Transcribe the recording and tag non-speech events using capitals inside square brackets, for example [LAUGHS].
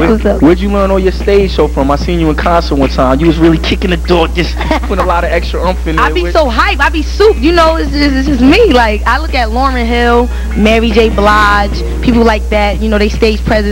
Where, what's up. Where'd you learn all your stage show from? I seen you in concert one time. You was really kicking the door, just [LAUGHS] putting a lot of extra umph in there. I be so hype. I be soup. You know, it's just, it's just me. Like I look at Lauryn Hill, Mary J. Blige, people like that. You know, they stage presence.